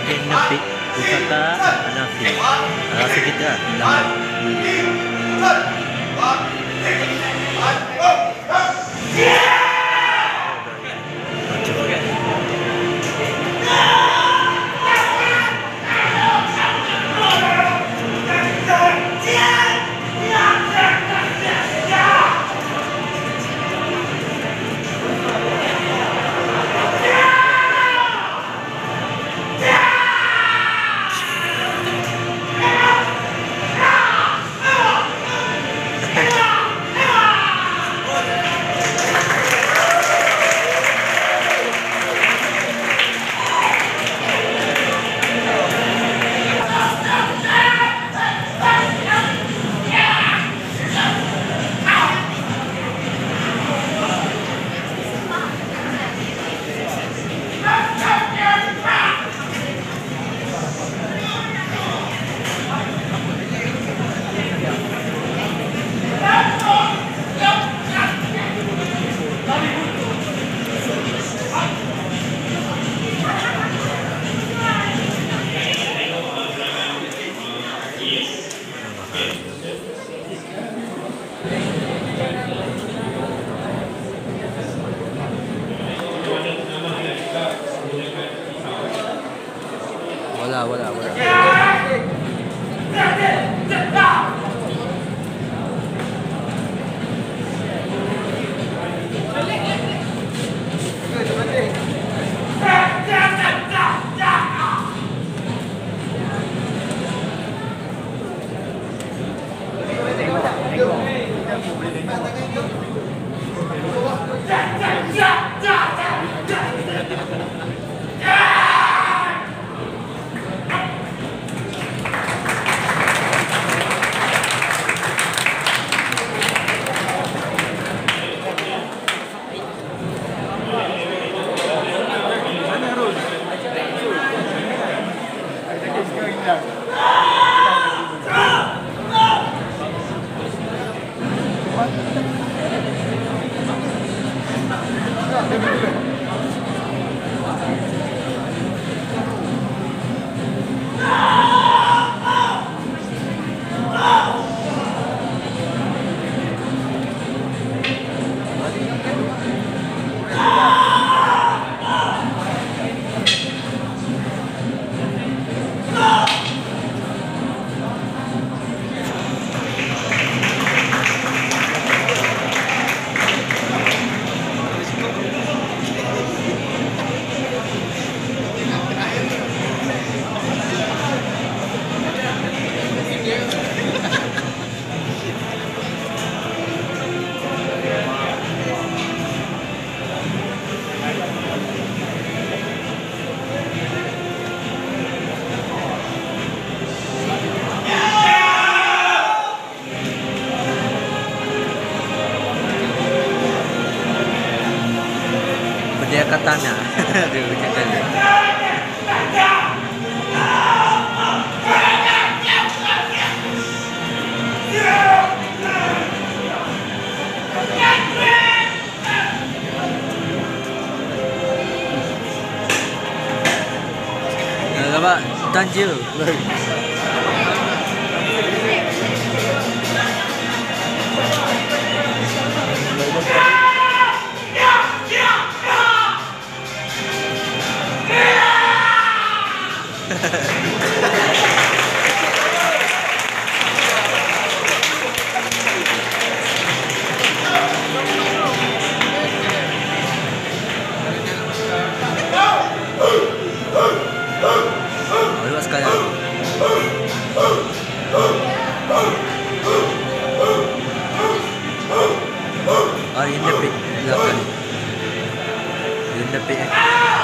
aking napi bukata anafi. kita lamang. voilà, voilà, voilà. Katanya. Aduh, apa? Tanjil. Ini lebih belakang. Ini lebih.